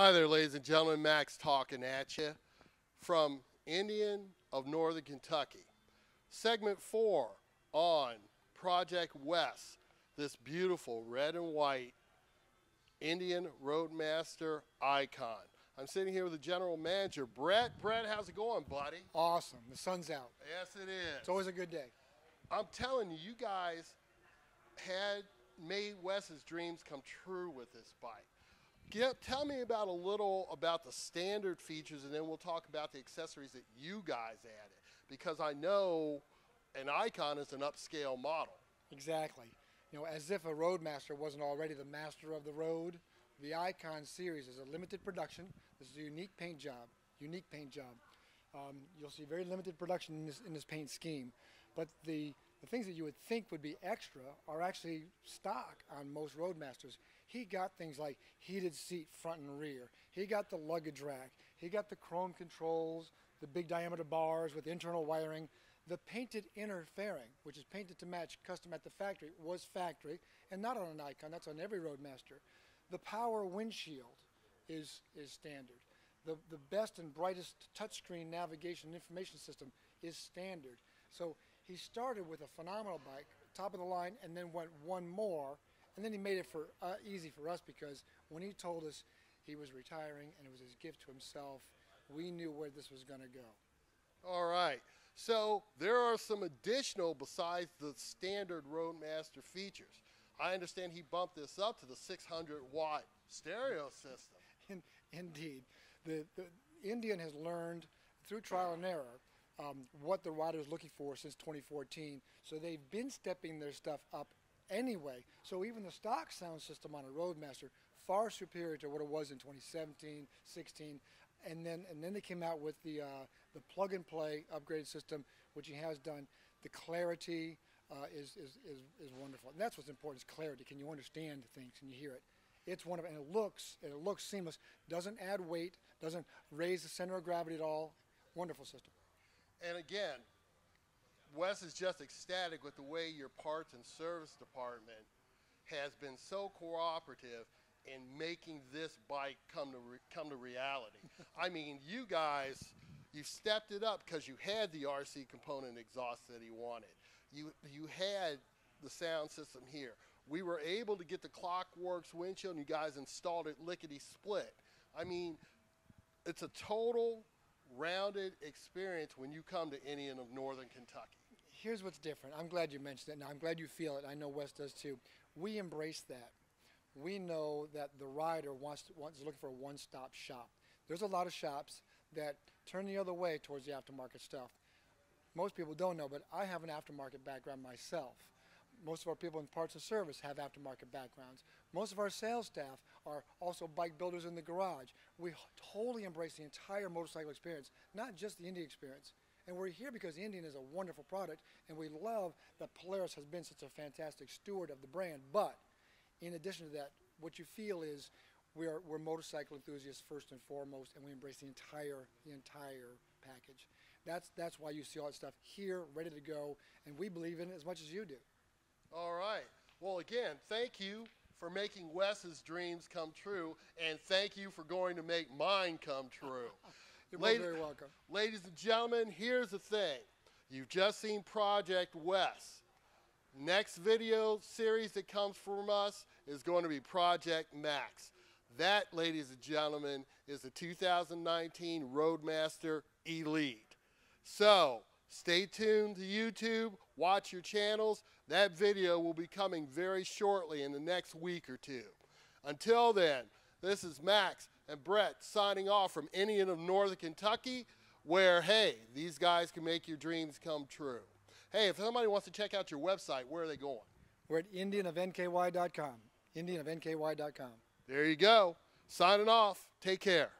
Hi there, ladies and gentlemen. Max talking at you from Indian of Northern Kentucky. Segment four on Project Wes, this beautiful red and white Indian Roadmaster icon. I'm sitting here with the general manager, Brett. Brett, how's it going, buddy? Awesome. The sun's out. Yes, it is. It's always a good day. I'm telling you, you guys had made Wes's dreams come true with this bike. Get, tell me about a little about the standard features, and then we'll talk about the accessories that you guys added. Because I know an Icon is an upscale model. Exactly. You know, as if a Roadmaster wasn't already the master of the road, the Icon series is a limited production. This is a unique paint job. Unique paint job. Um, you'll see very limited production in this in this paint scheme, but the the things that you would think would be extra are actually stock on most Roadmasters. He got things like heated seat front and rear. He got the luggage rack. He got the chrome controls, the big diameter bars with internal wiring. The painted inner fairing, which is painted to match custom at the factory, was factory and not on an Icon. That's on every Roadmaster. The power windshield is, is standard. The, the best and brightest touchscreen navigation and information system is standard. So he started with a phenomenal bike, top of the line, and then went one more, and then he made it for uh, easy for us because when he told us he was retiring and it was his gift to himself, we knew where this was going to go. All right. So there are some additional besides the standard Roadmaster features. I understand he bumped this up to the 600 watt stereo system. In, indeed. The, the Indian has learned through trial and error um, what the rider is looking for since 2014. So they've been stepping their stuff up anyway. So even the stock sound system on a Roadmaster far superior to what it was in 2017, 16, and then and then they came out with the uh, the plug and play upgraded system, which he has done. The clarity uh, is, is is is wonderful, and that's what's important: is clarity. Can you understand things? Can you hear it? It's one of and it looks it looks seamless. Doesn't add weight. Doesn't raise the center of gravity at all. Wonderful system. And again, Wes is just ecstatic with the way your parts and service department has been so cooperative in making this bike come to come to reality. I mean, you guys, you stepped it up because you had the RC component exhaust that he wanted. You you had the sound system here. We were able to get the Klock Werks windshield, and you guys installed it lickety split. I mean, it's a total rounded experience when you come to Indian of Northern Kentucky. Here's what's different. I'm glad you mentioned it. Now, I'm glad you feel it. I know Wes does too. We embrace that. We know that the rider wants, to, wants looking for a one-stop shop. There's a lot of shops that turn the other way towards the aftermarket stuff. Most people don't know, but I have an aftermarket background myself. Most of our people in parts and service have aftermarket backgrounds. Most of our sales staff are also bike builders in the garage. We totally embrace the entire motorcycle experience, not just the Indian experience. And we're here because the Indian is a wonderful product, and we love that Polaris has been such a fantastic steward of the brand. But in addition to that, what you feel is we are, we're motorcycle enthusiasts first and foremost, and we embrace the entire, the entire package. That's, that's why you see all that stuff here, ready to go, and we believe in it as much as you do. All right. Well, again, thank you for making Wes's dreams come true, and thank you for going to make mine come true. You're Ladies, very welcome. Ladies and gentlemen, here's the thing. You've just seen Project Wes. Next video series that comes from us is going to be Project Max. That, ladies and gentlemen, is the 2019 Roadmaster Elite. So, stay tuned to YouTube, watch your channels. That video will be coming very shortly in the next week or two. Until then, this is Max and Brett signing off from Indian of Northern Kentucky, where, hey, these guys can make your dreams come true. Hey, if somebody wants to check out your website, where are they going? We're at indianofnky.com. Indianofnky.com. There you go. Signing off. Take care.